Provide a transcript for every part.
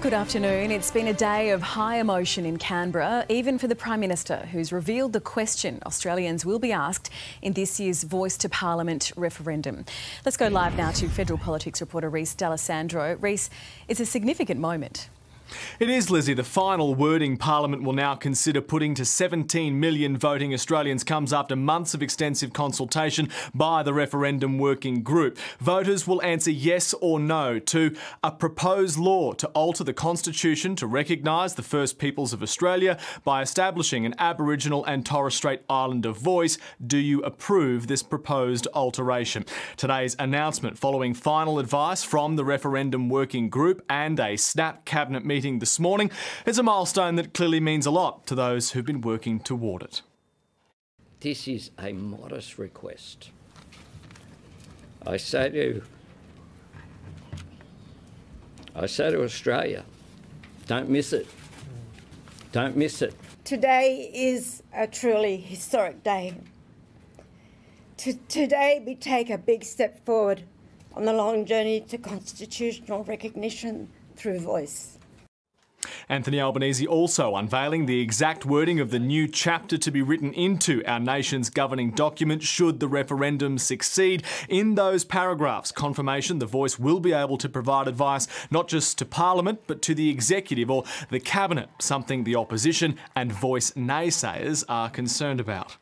Good afternoon. It's been a day of high emotion in Canberra, even for the Prime Minister, who's revealed the question Australians will be asked in this year's Voice to Parliament referendum. Let's go live now to federal politics reporter Rhys D'Alessandro. Rhys, it's a significant moment. It is, Lizzie. The final wording Parliament will now consider putting to 17 million voting Australians comes after months of extensive consultation by the referendum working group. Voters will answer yes or no to a proposed law to alter the Constitution to recognise the First Peoples of Australia by establishing an Aboriginal and Torres Strait Islander voice. Do you approve this proposed alteration? Today's announcement following final advice from the referendum working group and a snap cabinet meeting meeting this morning. It's a milestone that clearly means a lot to those who've been working toward it. This is a modest request. I say to I say to Australia, don't miss it. Don't miss it. Today is a truly historic day. To, today, we take a big step forward on the long journey to constitutional recognition through voice. Anthony Albanese also unveiling the exact wording of the new chapter to be written into our nation's governing document should the referendum succeed. In those paragraphs, confirmation the voice will be able to provide advice not just to Parliament but to the executive or the cabinet, something the opposition and voice naysayers are concerned about.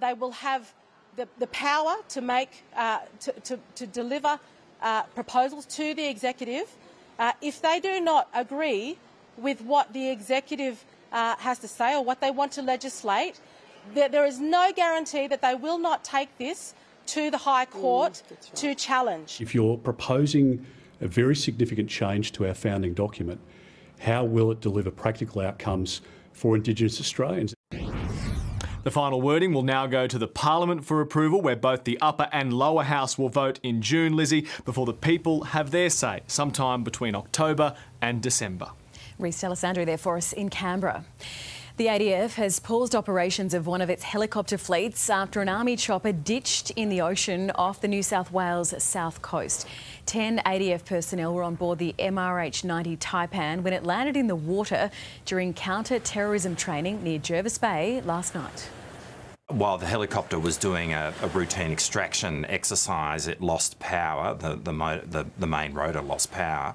They will have the, the power to make uh, to, to, to, deliver uh, proposals to the executive. Uh, if they do not agree with what the executive uh, has to say or what they want to legislate, there, there is no guarantee that they will not take this to the High Court mm, right. to challenge. If you're proposing a very significant change to our founding document, how will it deliver practical outcomes for Indigenous Australians? The final wording will now go to the Parliament for approval, where both the upper and lower house will vote in June, Lizzie, before the people have their say sometime between October and December. Rhys D'Alessandro there for us in Canberra. The ADF has paused operations of one of its helicopter fleets after an army chopper ditched in the ocean off the New South Wales south coast. Ten ADF personnel were on board the MRH-90 Taipan when it landed in the water during counter-terrorism training near Jervis Bay last night. While the helicopter was doing a, a, routine extraction exercise, it lost power. The, the, the, the main rotor lost power.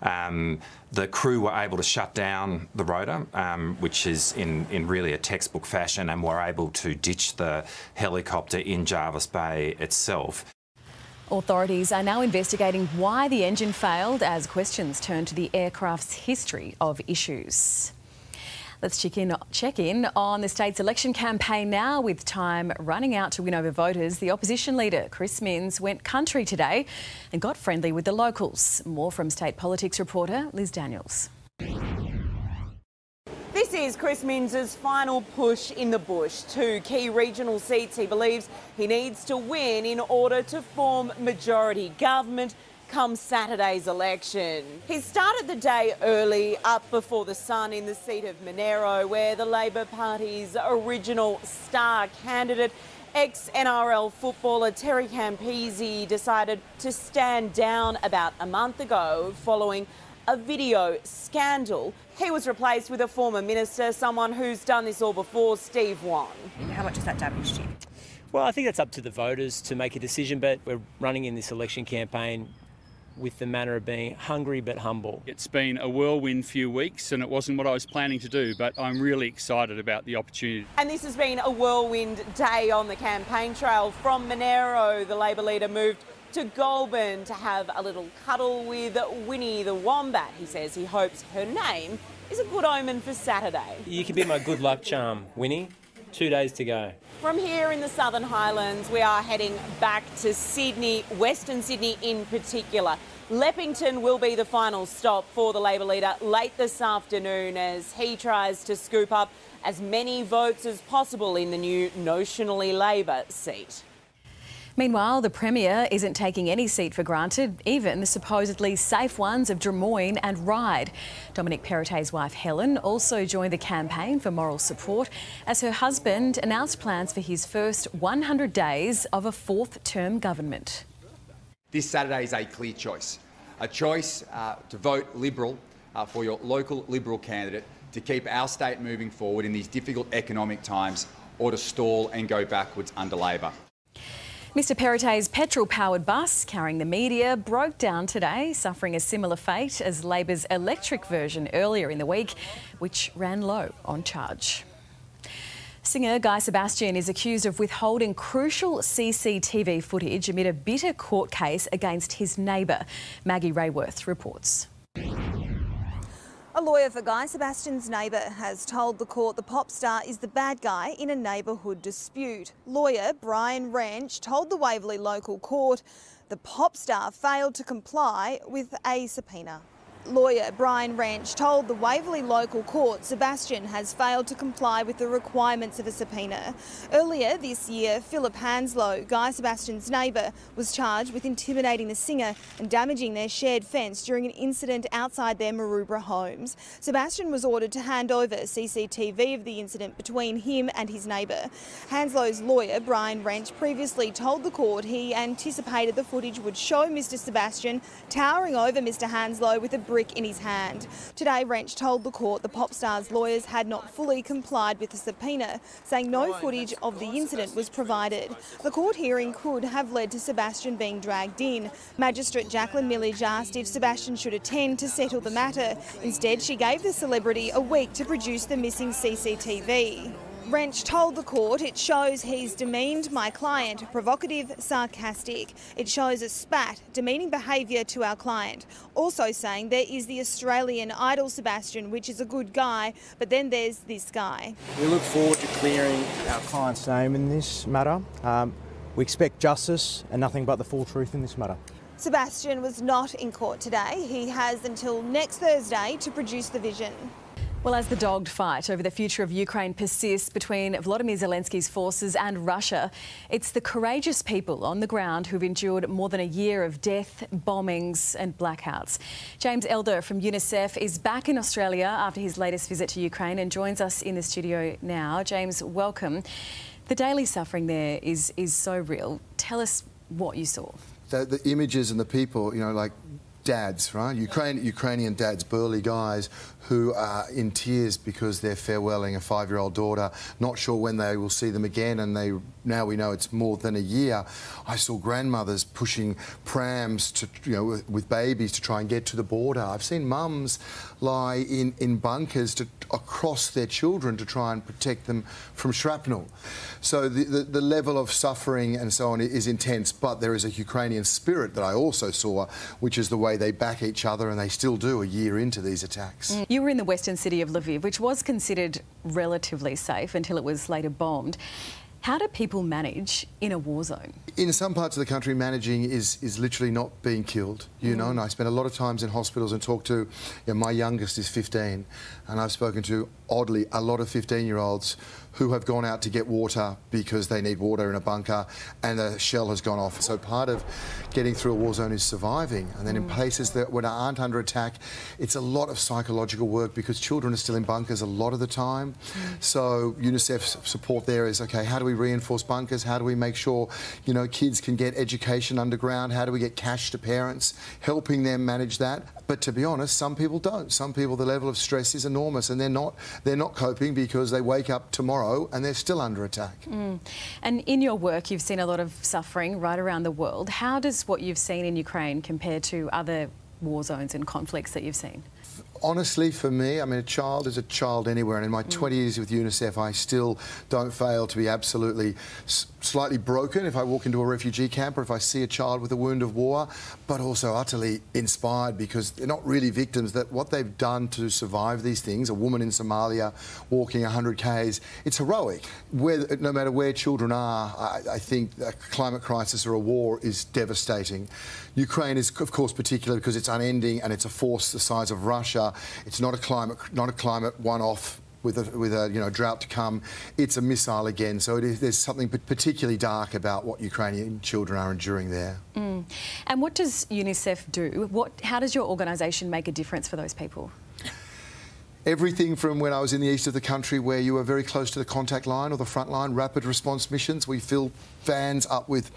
Um, the crew were able to shut down the rotor, um, which is in, in really a textbook fashion, and were able to ditch the helicopter in Jervis Bay itself. Authorities are now investigating why the engine failed as questions turn to the aircraft's history of issues. Let's check in, check in on the state's election campaign now with time running out to win over voters. The opposition leader, Chris Minns, went country today and got friendly with the locals. More from state politics reporter Liz Daniels. This is Chris Minns's final push in the bush. Two key regional seats he believes he needs to win in order to form majority government come Saturday's election. He started the day early, up before the sun in the seat of Monaro, where the Labor Party's original star candidate Ex-NRL footballer Terry Campese decided to stand down about a month ago following a video scandal. He was replaced with a former minister, someone who's done this all before, Steve Whan. How much has that damaged you? Well, I think that's up to the voters to make a decision, but we're running in this election campaign with the manner of being hungry but humble. It's been a whirlwind few weeks and it wasn't what I was planning to do, but I'm really excited about the opportunity. And this has been a whirlwind day on the campaign trail. From Monaro, the Labor leader moved to Goulburn to have a little cuddle with Winnie the Wombat. He says he hopes her name is a good omen for Saturday. You can be my good luck charm, Winnie. Two days to go. From here in the Southern Highlands, we are heading back to Sydney, Western Sydney in particular. Leppington will be the final stop for the Labor leader late this afternoon as he tries to scoop up as many votes as possible in the new notionally Labor seat. Meanwhile, the Premier isn't taking any seat for granted, even the supposedly safe ones of Drummoyne and Ryde. Dominic Perrottet's wife Helen also joined the campaign for moral support as her husband announced plans for his first 100 days of a fourth term government. This Saturday is a clear choice, a choice uh, to vote Liberal uh, for your local Liberal candidate to keep our state moving forward in these difficult economic times or to stall and go backwards under Labor. Mr Perrottet's petrol-powered bus carrying the media broke down today, suffering a similar fate as Labor's electric version earlier in the week, which ran low on charge. Singer Guy Sebastian is accused of withholding crucial CCTV footage amid a bitter court case against his neighbour. Maggie Raworth reports. A lawyer for Guy Sebastian's neighbour has told the court the pop star is the bad guy in a neighbourhood dispute. Lawyer Brian Ranch told the Waverley local court the pop star failed to comply with a subpoena. Lawyer Brian Ranch told the Waverley local court Sebastian has failed to comply with the requirements of a subpoena. Earlier this year, Philip Hanslow, Guy Sebastian's neighbour, was charged with intimidating the singer and damaging their shared fence during an incident outside their Maroubra homes. Sebastian was ordered to hand over CCTV of the incident between him and his neighbour. Hanslow's lawyer, Brian Ranch, previously told the court he anticipated the footage would show Mr Sebastian towering over Mr Hanslow with a brick in his hand. Today, Wrench told the court the pop star's lawyers had not fully complied with the subpoena, saying no footage of the incident was provided. The court hearing could have led to Sebastian being dragged in. Magistrate Jacqueline Milledge asked if Sebastian should attend to settle the matter. Instead, she gave the celebrity a week to produce the missing CCTV. Wrench told the court it shows he's demeaned my client, provocative, sarcastic. It shows a spat, demeaning behaviour to our client. Also saying there is the Australian idol Sebastian, which is a good guy, but then there's this guy. We look forward to clearing our client's name in this matter. Um, we expect justice and nothing but the full truth in this matter. Sebastian was not in court today. He has until next Thursday to produce the vision. Well, as the dogged fight over the future of Ukraine persists between Vladimir Zelensky's forces and Russia, it's the courageous people on the ground who've endured more than a year of death, bombings and blackouts. James Elder from UNICEF is back in Australia after his latest visit to Ukraine and joins us in the studio now. James, welcome. The daily suffering there is, is so real. Tell us what you saw. The, the images and the people, you know, like dads, right? Ukraine, Ukrainian dads, burly guys who are in tears because they're farewelling a five-year-old daughter, not sure when they will see them again, and they now we know it's more than a year. I saw grandmothers pushing prams to, you know, with, with babies to try and get to the border. I've seen mums lie in, in bunkers to, across their children to try and protect them from shrapnel. So the, the, the level of suffering and so on is intense, but there is a Ukrainian spirit that I also saw, which is the way they back each other, and they still do a year into these attacks. Mm. You were in the western city of Lviv, which was considered relatively safe until it was later bombed. How do people manage in a war zone? In some parts of the country, managing is, is literally not being killed, you mm. know, and I spend a lot of times in hospitals and talk to, you know, my youngest is 15, and I've spoken to, oddly, a lot of 15-year-olds who have gone out to get water because they need water in a bunker and the shell has gone off. So part of getting through a war zone is surviving. And then mm. in places that when aren't under attack, it's a lot of psychological work because children are still in bunkers a lot of the time. Mm. So UNICEF's support there is, okay, how do we reinforce bunkers? How do we make sure, you know, kids can get education underground? How do we get cash to parents? Helping them manage that. But to be honest, some people don't. Some people, the level of stress is enormous and they're not, they're not coping because they wake up tomorrow and they're still under attack. Mm. And in your work, you've seen a lot of suffering right around the world. How does what you've seen in Ukraine compare to other war zones and conflicts that you've seen? Honestly, for me, I mean, a child is a child anywhere, and in my mm. 20 years with UNICEF, I still don't fail to be absolutely slightly broken if I walk into a refugee camp or if I see a child with a wound of war, but also utterly inspired because they're not really victims. That what they've done to survive these things, a woman in Somalia walking 100 k's, it's heroic. Where, no matter where children are, I, I think a climate crisis or a war is devastating. Ukraine is, of course, particular because it's unending and it's a force the size of Russia. It's not a climate, not a climate one-off with a, with a you know drought to come, it's a missile again. So there's something particularly dark about what Ukrainian children are enduring there. Mm. And what does UNICEF do? What, how does your organisation make a difference for those people? Everything from when I was in the east of the country where you were very close to the contact line or the front line, rapid response missions, we fill vans up with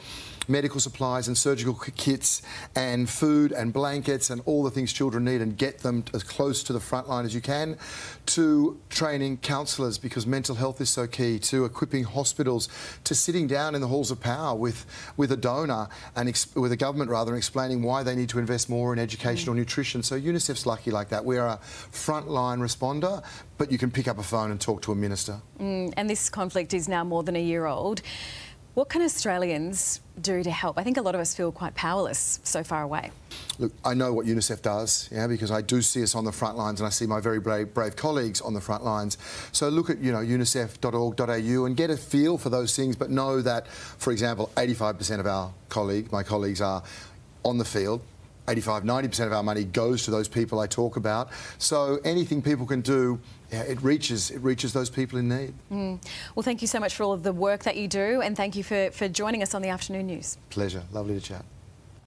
medical supplies and surgical kits and food and blankets and all the things children need and get them as close to the front line as you can, to training counsellors because mental health is so key, to equipping hospitals, to sitting down in the halls of power with, with a donor and with a government rather and explaining why they need to invest more in education mm. or nutrition. So UNICEF's lucky like that. We are a frontline responder, but you can pick up a phone and talk to a minister. Mm, and this conflict is now more than a year old. What can Australians do to help? I think a lot of us feel quite powerless so far away. Look, I know what UNICEF does, yeah, because I do see us on the front lines and I see my very brave, brave colleagues on the front lines. So look at, you know, unicef.org.au and get a feel for those things, but know that, for example, 85% of our colleagues, my colleagues are on the field, 85, 90% of our money goes to those people I talk about. So anything people can do, yeah, it reaches it reaches those people in need. Mm. Well, thank you so much for all of the work that you do, and thank you for, for joining us on the afternoon news. Pleasure. Lovely to chat.